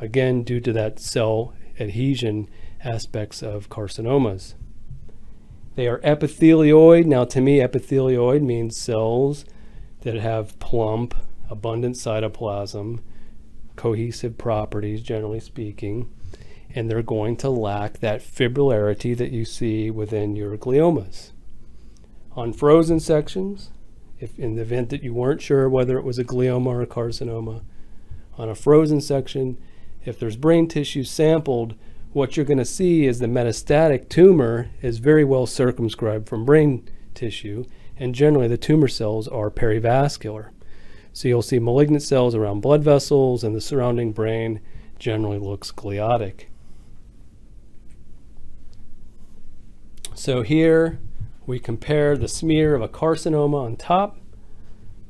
Again, due to that cell adhesion aspects of carcinomas. They are epithelioid. Now, to me, epithelioid means cells that have plump, abundant cytoplasm, cohesive properties, generally speaking, and they're going to lack that fibrillarity that you see within your gliomas. On frozen sections, if in the event that you weren't sure whether it was a glioma or a carcinoma, on a frozen section, if there's brain tissue sampled, what you're going to see is the metastatic tumor is very well circumscribed from brain tissue and generally the tumor cells are perivascular. So you'll see malignant cells around blood vessels and the surrounding brain generally looks gliotic. So here we compare the smear of a carcinoma on top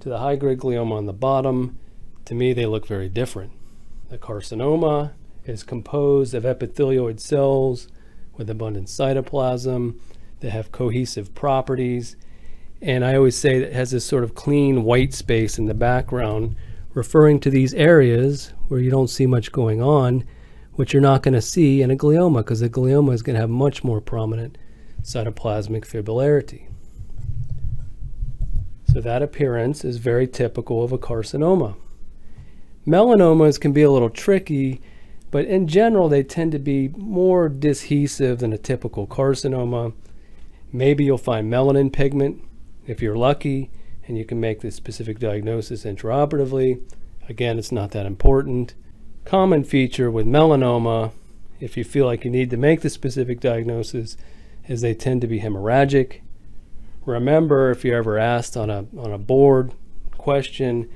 to the high-grade glioma on the bottom. To me, they look very different. The carcinoma is composed of epithelioid cells with abundant cytoplasm that have cohesive properties and I always say that it has this sort of clean white space in the background, referring to these areas where you don't see much going on, which you're not going to see in a glioma, because a glioma is going to have much more prominent cytoplasmic fibrillarity. So that appearance is very typical of a carcinoma. Melanomas can be a little tricky, but in general, they tend to be more dyshesive than a typical carcinoma. Maybe you'll find melanin pigment if you're lucky and you can make the specific diagnosis intraoperatively, again, it's not that important. Common feature with melanoma, if you feel like you need to make the specific diagnosis, is they tend to be hemorrhagic. Remember, if you're ever asked on a, on a board question,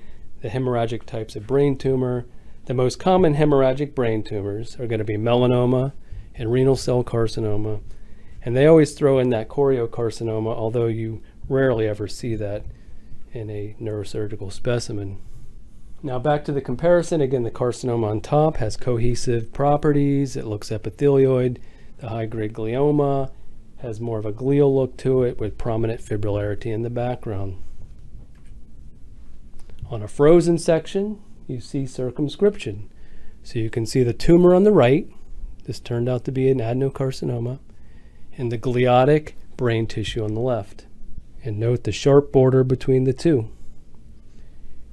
the hemorrhagic types of brain tumor, the most common hemorrhagic brain tumors are going to be melanoma and renal cell carcinoma. And they always throw in that choriocarcinoma, although you rarely ever see that in a neurosurgical specimen. Now back to the comparison, again the carcinoma on top has cohesive properties, it looks epithelioid, the high-grade glioma has more of a glial look to it with prominent fibrillarity in the background. On a frozen section, you see circumscription. So you can see the tumor on the right, this turned out to be an adenocarcinoma, and the gliotic brain tissue on the left and note the sharp border between the two.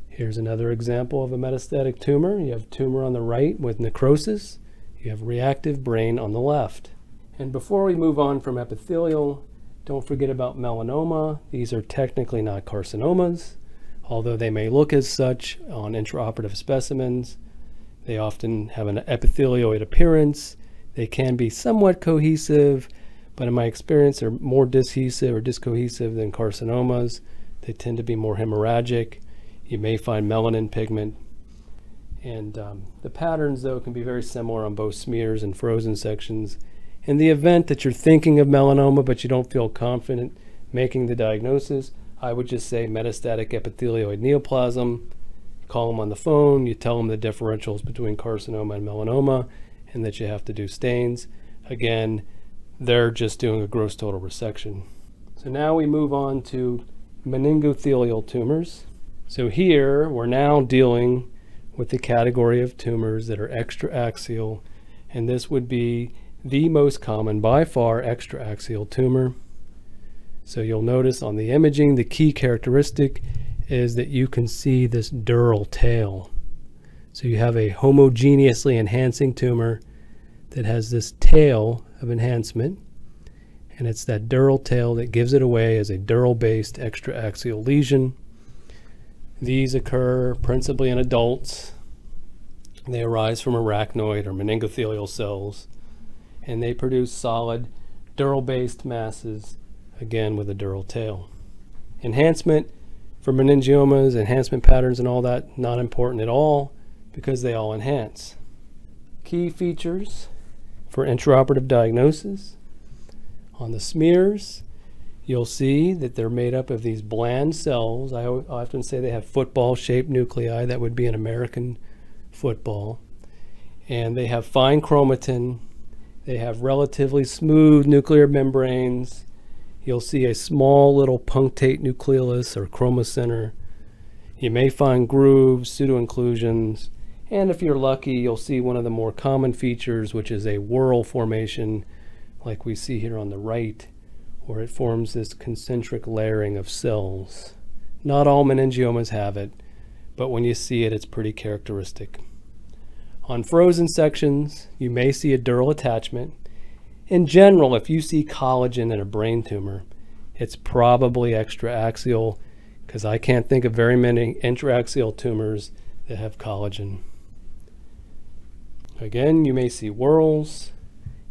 Here's another example of a metastatic tumor. You have tumor on the right with necrosis. You have reactive brain on the left. And before we move on from epithelial, don't forget about melanoma. These are technically not carcinomas, although they may look as such on intraoperative specimens. They often have an epithelioid appearance. They can be somewhat cohesive, but in my experience, they're more dyshesive or discohesive than carcinomas. They tend to be more hemorrhagic. You may find melanin pigment. And um, the patterns, though, can be very similar on both smears and frozen sections. In the event that you're thinking of melanoma, but you don't feel confident making the diagnosis, I would just say metastatic epithelioid neoplasm. Call them on the phone, you tell them the differentials between carcinoma and melanoma, and that you have to do stains. Again, they're just doing a gross total resection. So now we move on to meningothelial tumors. So here we're now dealing with the category of tumors that are extraaxial, and this would be the most common by far extraaxial tumor. So you'll notice on the imaging, the key characteristic is that you can see this dural tail. So you have a homogeneously enhancing tumor that has this tail of enhancement, and it's that dural tail that gives it away as a dural-based extraaxial lesion. These occur principally in adults. They arise from arachnoid or meningothelial cells, and they produce solid dural-based masses, again with a dural tail. Enhancement for meningiomas, enhancement patterns and all that, not important at all because they all enhance. Key features for intraoperative diagnosis. On the smears, you'll see that they're made up of these bland cells. I often say they have football-shaped nuclei. That would be an American football. And they have fine chromatin. They have relatively smooth nuclear membranes you'll see a small little punctate nucleolus or chromocenter. You may find grooves, pseudoinclusions, and if you're lucky, you'll see one of the more common features, which is a whorl formation, like we see here on the right, where it forms this concentric layering of cells. Not all meningiomas have it, but when you see it, it's pretty characteristic. On frozen sections, you may see a dural attachment, in general, if you see collagen in a brain tumor, it's probably extraaxial because I can't think of very many intraaxial tumors that have collagen. Again, you may see whorls,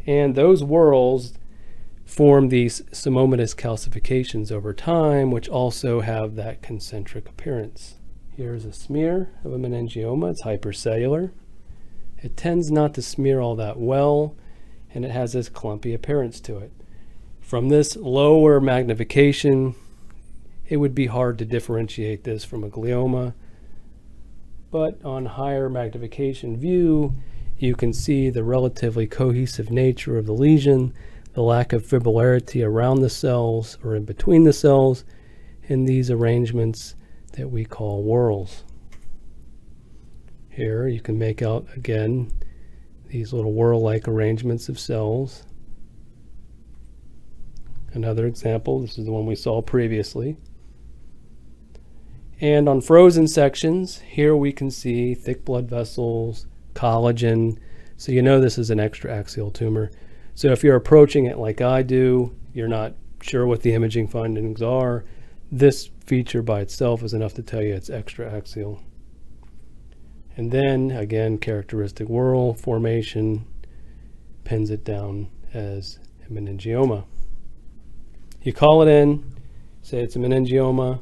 and those whorls form these psammomatous calcifications over time, which also have that concentric appearance. Here's a smear of a meningioma. It's hypercellular. It tends not to smear all that well and it has this clumpy appearance to it. From this lower magnification, it would be hard to differentiate this from a glioma, but on higher magnification view, you can see the relatively cohesive nature of the lesion, the lack of fibrillarity around the cells or in between the cells, in these arrangements that we call whorls. Here you can make out again these little whorl-like arrangements of cells. Another example, this is the one we saw previously. And on frozen sections, here we can see thick blood vessels, collagen. So you know this is an extraaxial tumor. So if you're approaching it like I do, you're not sure what the imaging findings are, this feature by itself is enough to tell you it's extraaxial. And then again, characteristic whorl formation pins it down as a meningioma. You call it in, say it's a meningioma.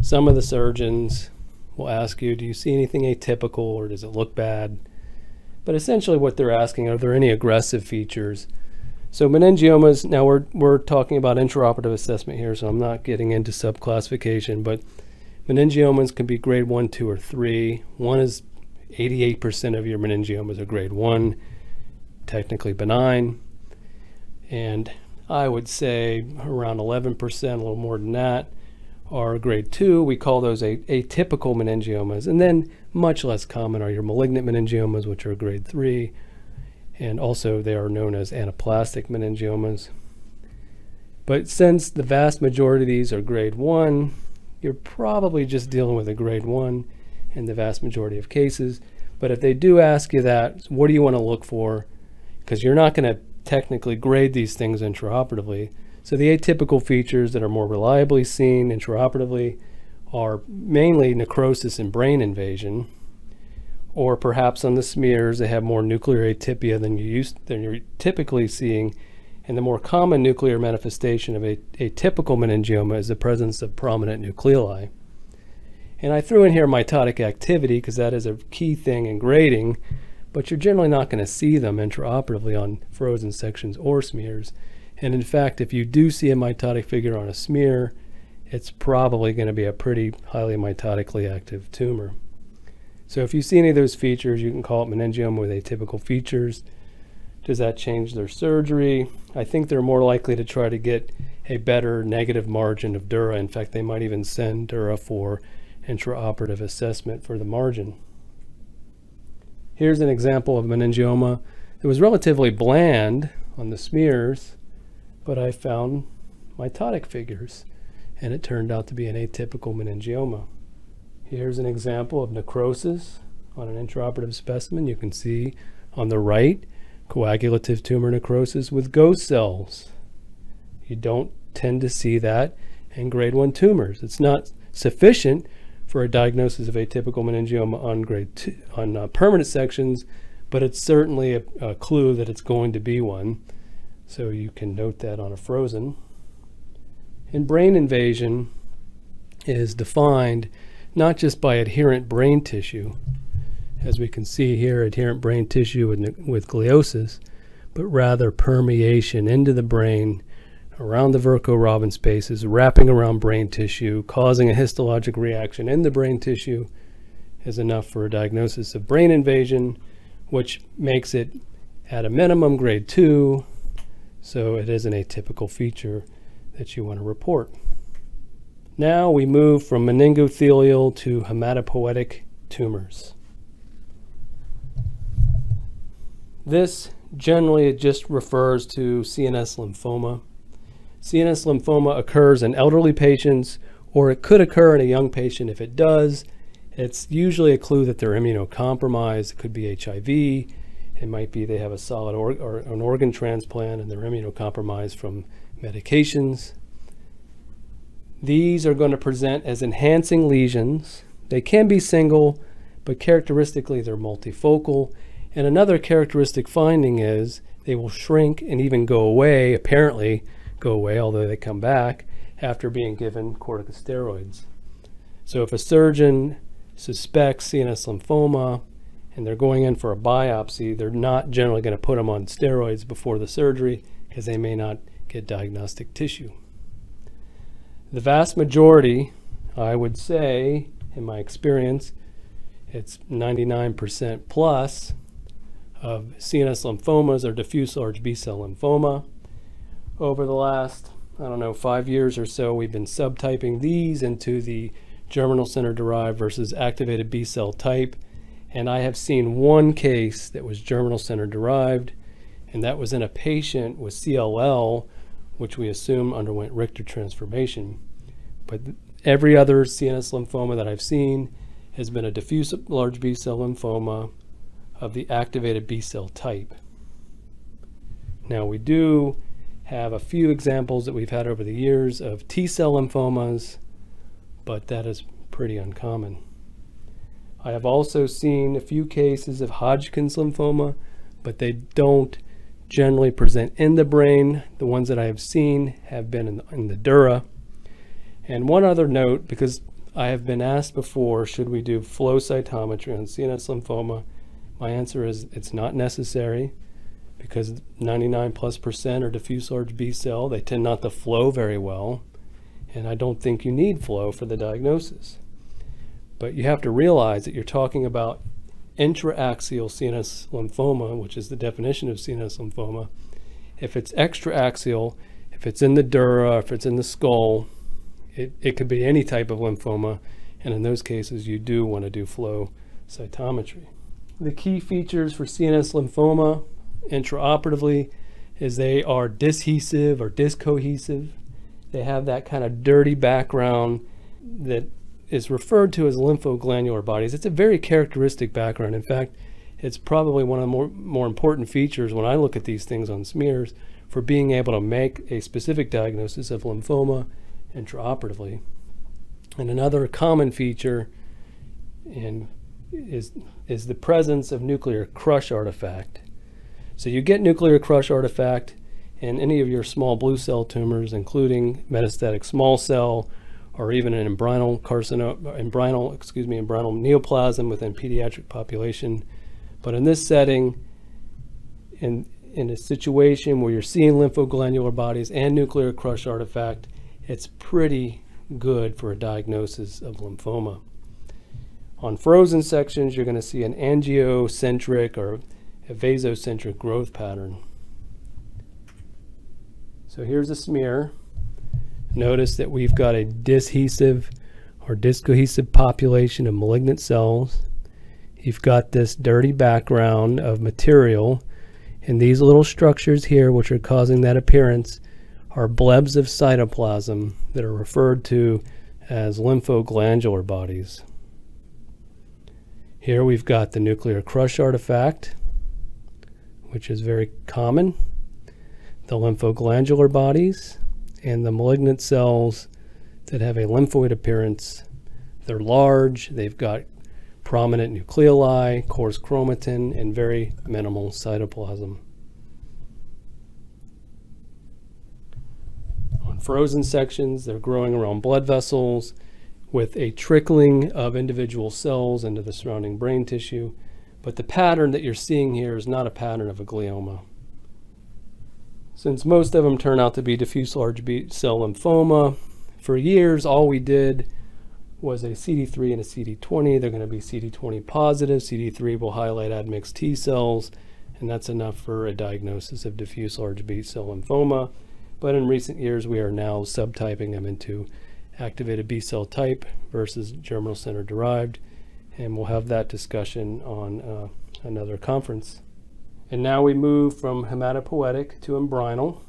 Some of the surgeons will ask you, do you see anything atypical or does it look bad? But essentially what they're asking, are there any aggressive features? So meningiomas, now we're, we're talking about intraoperative assessment here, so I'm not getting into subclassification, but meningiomas can be grade one, two, or three. One is 88% of your meningiomas are grade 1, technically benign. And I would say around 11%, a little more than that, are grade 2. We call those atypical meningiomas. And then much less common are your malignant meningiomas, which are grade 3. And also they are known as anaplastic meningiomas. But since the vast majority of these are grade 1, you're probably just dealing with a grade 1 in the vast majority of cases. But if they do ask you that, what do you want to look for? Because you're not going to technically grade these things intraoperatively. So the atypical features that are more reliably seen intraoperatively are mainly necrosis and brain invasion, or perhaps on the smears they have more nuclear atypia than you used than you're typically seeing. And the more common nuclear manifestation of a atypical meningioma is the presence of prominent nucleoli. And I threw in here mitotic activity because that is a key thing in grading, but you're generally not going to see them intraoperatively on frozen sections or smears. And in fact, if you do see a mitotic figure on a smear, it's probably going to be a pretty highly mitotically active tumor. So if you see any of those features, you can call it meningioma with atypical features. Does that change their surgery? I think they're more likely to try to get a better negative margin of dura. In fact, they might even send dura for intraoperative assessment for the margin. Here's an example of meningioma. It was relatively bland on the smears, but I found mitotic figures, and it turned out to be an atypical meningioma. Here's an example of necrosis on an intraoperative specimen. You can see on the right coagulative tumor necrosis with ghost cells. You don't tend to see that in grade 1 tumors. It's not sufficient for a diagnosis of atypical meningioma on grade two, on uh, permanent sections, but it's certainly a, a clue that it's going to be one. So you can note that on a frozen. And brain invasion is defined not just by adherent brain tissue, as we can see here, adherent brain tissue with, with gliosis, but rather permeation into the brain around the Virchow-Robin spaces, wrapping around brain tissue, causing a histologic reaction in the brain tissue is enough for a diagnosis of brain invasion, which makes it at a minimum grade 2, so it is an atypical feature that you want to report. Now we move from meningothelial to hematopoietic tumors. This generally just refers to CNS lymphoma. CNS lymphoma occurs in elderly patients, or it could occur in a young patient. If it does, it's usually a clue that they're immunocompromised. It could be HIV. It might be they have a solid or, or an organ transplant and they're immunocompromised from medications. These are going to present as enhancing lesions. They can be single, but characteristically they're multifocal and another characteristic finding is they will shrink and even go away, apparently go away, although they come back after being given corticosteroids. So if a surgeon suspects CNS lymphoma and they're going in for a biopsy, they're not generally going to put them on steroids before the surgery because they may not get diagnostic tissue. The vast majority, I would say, in my experience, it's 99% plus of CNS lymphomas or diffuse large B-cell lymphoma. Over the last, I don't know, five years or so, we've been subtyping these into the germinal center derived versus activated B-cell type. And I have seen one case that was germinal center derived, and that was in a patient with CLL, which we assume underwent Richter transformation. But every other CNS lymphoma that I've seen has been a diffuse large B-cell lymphoma of the activated B cell type. Now we do have a few examples that we've had over the years of T cell lymphomas, but that is pretty uncommon. I have also seen a few cases of Hodgkin's lymphoma, but they don't generally present in the brain. The ones that I have seen have been in the, in the dura. And one other note, because I have been asked before, should we do flow cytometry on CNS lymphoma? My answer is it's not necessary because 99 plus percent are diffuse large B cell. They tend not to flow very well. And I don't think you need flow for the diagnosis. But you have to realize that you're talking about intraaxial CNS lymphoma, which is the definition of CNS lymphoma. If it's extraaxial, if it's in the dura, if it's in the skull, it, it could be any type of lymphoma. And in those cases, you do want to do flow cytometry. The key features for CNS lymphoma intraoperatively is they are dyshesive or discohesive. They have that kind of dirty background that is referred to as lymphoglandular bodies. It's a very characteristic background. In fact, it's probably one of the more, more important features when I look at these things on smears for being able to make a specific diagnosis of lymphoma intraoperatively. And another common feature in is, is the presence of nuclear crush artifact. So you get nuclear crush artifact in any of your small blue cell tumors, including metastatic small cell or even an embryonal carcinoma, embryonal, excuse me, embryonal neoplasm within pediatric population. But in this setting, in, in a situation where you're seeing lymphoglandular bodies and nuclear crush artifact, it's pretty good for a diagnosis of lymphoma. On frozen sections, you're going to see an angiocentric or a vasocentric growth pattern. So here's a smear. Notice that we've got a dyshesive or discohesive population of malignant cells. You've got this dirty background of material and these little structures here which are causing that appearance are blebs of cytoplasm that are referred to as lymphoglandular bodies. Here we've got the nuclear crush artifact, which is very common, the lymphoglandular bodies, and the malignant cells that have a lymphoid appearance. They're large, they've got prominent nucleoli, coarse chromatin, and very minimal cytoplasm. On frozen sections, they're growing around blood vessels with a trickling of individual cells into the surrounding brain tissue. But the pattern that you're seeing here is not a pattern of a glioma. Since most of them turn out to be diffuse large B cell lymphoma, for years all we did was a CD3 and a CD20. They're going to be CD20 positive. CD3 will highlight admixed T cells, and that's enough for a diagnosis of diffuse large B cell lymphoma. But in recent years, we are now subtyping them into activated B cell type versus germinal center derived, and we'll have that discussion on uh, another conference. And now we move from hematopoietic to embryonal.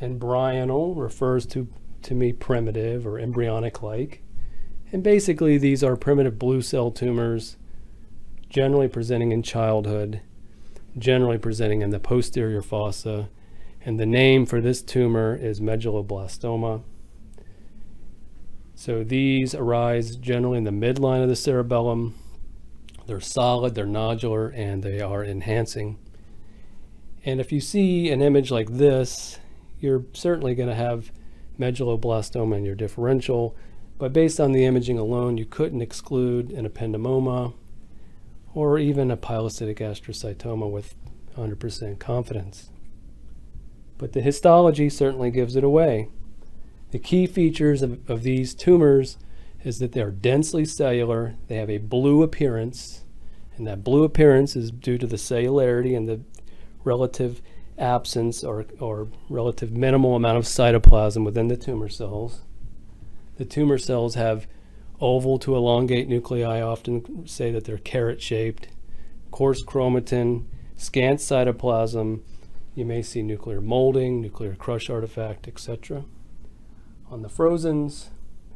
Embryonal refers to, to me, primitive or embryonic-like. And basically, these are primitive blue cell tumors, generally presenting in childhood, generally presenting in the posterior fossa. And the name for this tumor is medulloblastoma. So these arise generally in the midline of the cerebellum, they're solid, they're nodular, and they are enhancing. And if you see an image like this, you're certainly going to have medulloblastoma in your differential, but based on the imaging alone, you couldn't exclude an ependymoma or even a pilocytic astrocytoma with 100% confidence. But the histology certainly gives it away. The key features of, of these tumors is that they are densely cellular, they have a blue appearance, and that blue appearance is due to the cellularity and the relative absence or, or relative minimal amount of cytoplasm within the tumor cells. The tumor cells have oval to elongate nuclei. Often say that they're carrot shaped, coarse chromatin, scant cytoplasm. You may see nuclear molding, nuclear crush artifact, etc. On the frozens,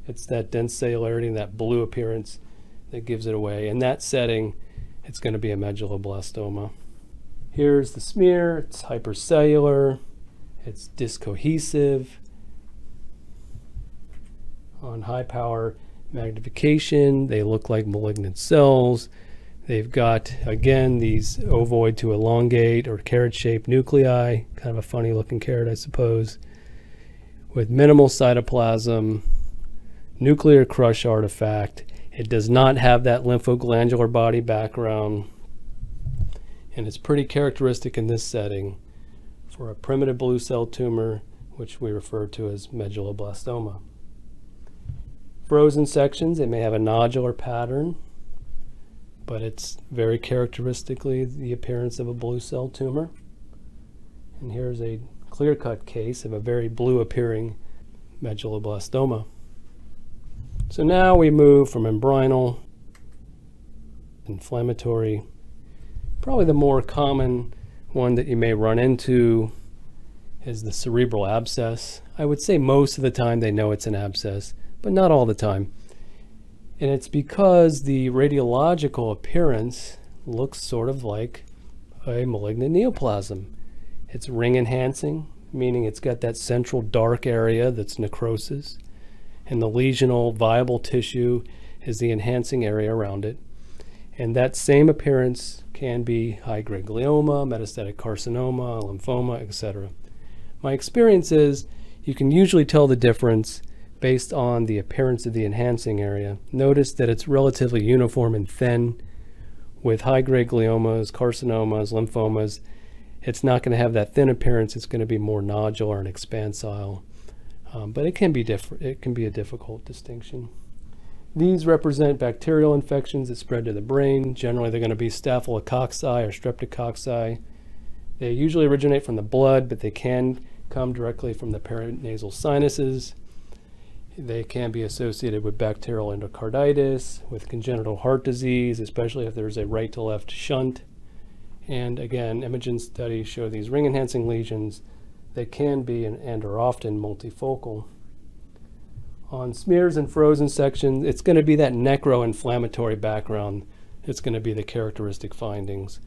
it's that dense cellularity and that blue appearance that gives it away. In that setting, it's going to be a medulloblastoma. Here's the smear. It's hypercellular. It's discohesive. On high power magnification, they look like malignant cells. They've got, again, these ovoid to elongate or carrot-shaped nuclei, kind of a funny looking carrot, I suppose, with minimal cytoplasm, nuclear crush artifact. It does not have that lymphoglandular body background. And it's pretty characteristic in this setting for a primitive blue cell tumor, which we refer to as medulloblastoma. Frozen sections, it may have a nodular pattern, but it's very characteristically the appearance of a blue cell tumor. And here's a clear-cut case of a very blue appearing medulloblastoma. So now we move from embryonal, inflammatory, probably the more common one that you may run into is the cerebral abscess. I would say most of the time they know it's an abscess, but not all the time. And it's because the radiological appearance looks sort of like a malignant neoplasm. It's ring enhancing, meaning it's got that central dark area that's necrosis and the lesional viable tissue is the enhancing area around it. And that same appearance can be high-grade glioma, metastatic carcinoma, lymphoma, etc. My experience is you can usually tell the difference based on the appearance of the enhancing area. Notice that it's relatively uniform and thin. With high-grade gliomas, carcinomas, lymphomas, it's not going to have that thin appearance. It's going to be more nodular and expansile. Um, but it can be different. It can be a difficult distinction. These represent bacterial infections that spread to the brain. Generally, they're going to be staphylococci or streptococci. They usually originate from the blood, but they can come directly from the paranasal sinuses. They can be associated with bacterial endocarditis, with congenital heart disease, especially if there's a right to left shunt. And again, imaging studies show these ring enhancing lesions they can be and, and are often multifocal. On smears and frozen sections, it's going to be that necro-inflammatory background. It's going to be the characteristic findings.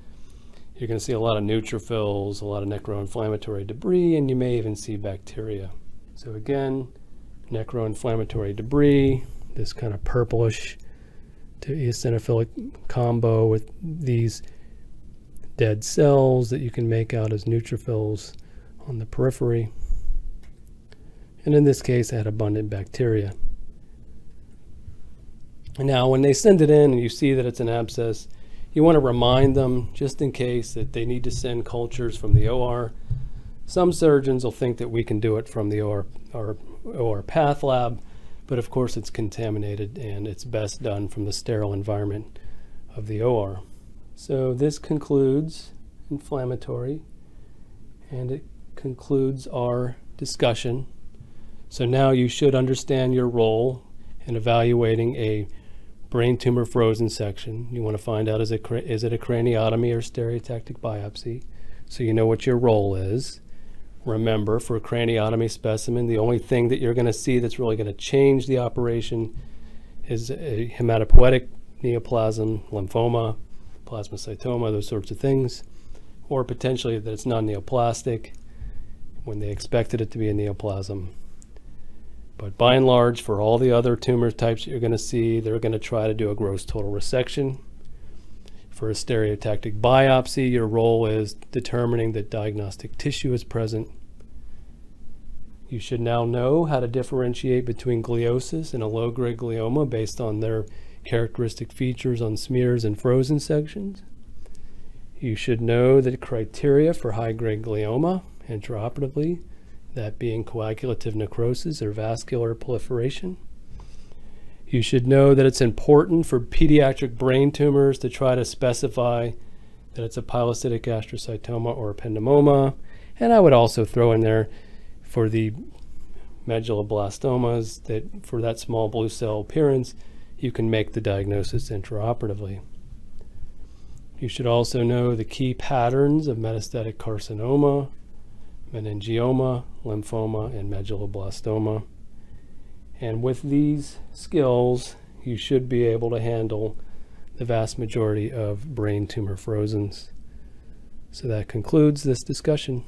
You're going to see a lot of neutrophils, a lot of necro-inflammatory debris, and you may even see bacteria. So again, necro-inflammatory debris, this kind of purplish to eosinophilic combo with these dead cells that you can make out as neutrophils on the periphery. And in this case, I had abundant bacteria. Now, when they send it in and you see that it's an abscess, you want to remind them, just in case, that they need to send cultures from the OR. Some surgeons will think that we can do it from the OR, or, OR path lab, but of course it's contaminated and it's best done from the sterile environment of the OR. So this concludes inflammatory and it concludes our discussion. So now you should understand your role in evaluating a brain tumor frozen section. You want to find out is it, is it a craniotomy or stereotactic biopsy so you know what your role is. Remember, for a craniotomy specimen, the only thing that you're going to see that's really going to change the operation is a hematopoietic neoplasm, lymphoma, plasmacytoma, those sorts of things, or potentially that it's non-neoplastic when they expected it to be a neoplasm. But by and large, for all the other tumor types you're going to see, they're going to try to do a gross total resection. For a stereotactic biopsy, your role is determining that diagnostic tissue is present. You should now know how to differentiate between gliosis and a low-grade glioma based on their characteristic features on smears and frozen sections. You should know the criteria for high-grade glioma intraoperatively, that being coagulative necrosis or vascular proliferation. You should know that it's important for pediatric brain tumors to try to specify that it's a pilocytic astrocytoma or a ependymoma. And I would also throw in there for the medulloblastomas that for that small blue cell appearance, you can make the diagnosis intraoperatively. You should also know the key patterns of metastatic carcinoma, meningioma, lymphoma, and medulloblastoma. And with these skills, you should be able to handle the vast majority of brain tumor frozens. So that concludes this discussion.